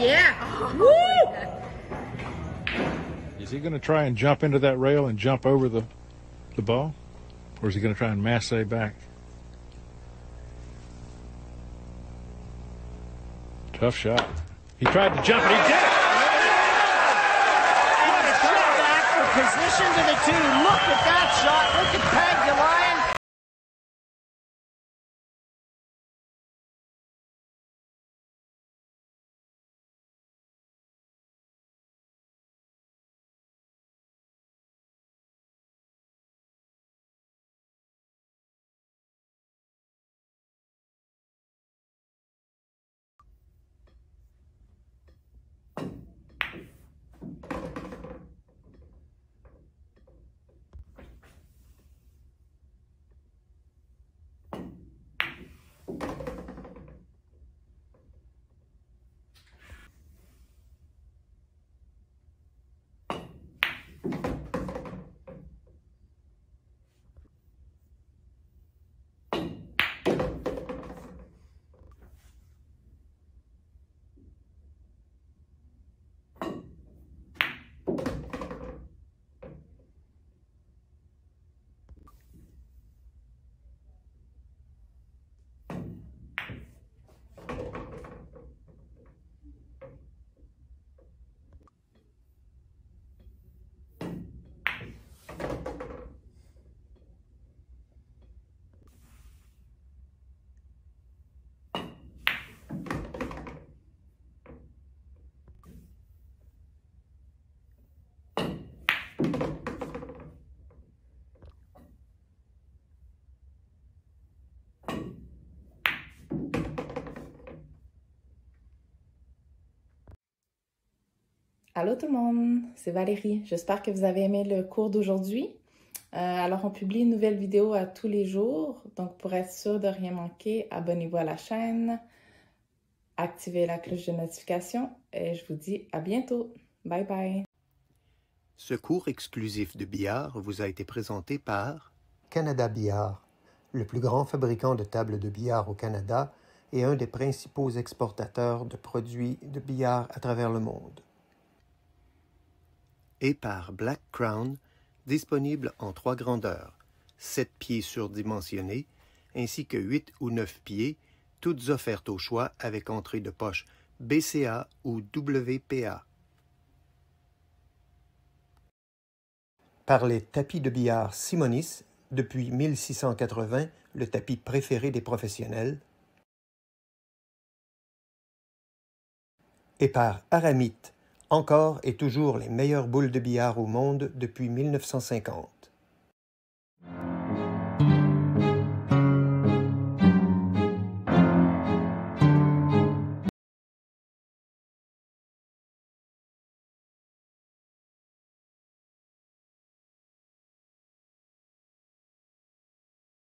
yeah. Woo! Is he going to try and jump into that rail and jump over the, the ball? Or is he going to try and masse back? Tough shot. He tried to jump and he did it! back for position to the two. Look at that Allô tout le monde, c'est Valérie. J'espère que vous avez aimé le cours d'aujourd'hui. Euh, alors, on publie une nouvelle vidéo à tous les jours. Donc, pour être sûr de rien manquer, abonnez-vous à la chaîne, activez la cloche de notification et je vous dis à bientôt. Bye bye. Ce cours exclusif de billard vous a été présenté par Canada Billard, le plus grand fabricant de tables de billard au Canada et un des principaux exportateurs de produits de billard à travers le monde. et par Black Crown, disponible en trois grandeurs, 7 pieds surdimensionnés ainsi que 8 ou 9 pieds, toutes offertes au choix avec entrée de poche BCA ou WPA. Par les tapis de billard Simonis, depuis 1680, le tapis préféré des professionnels. Et par Aramite, encore et toujours les meilleures boules de billard au monde depuis 1950.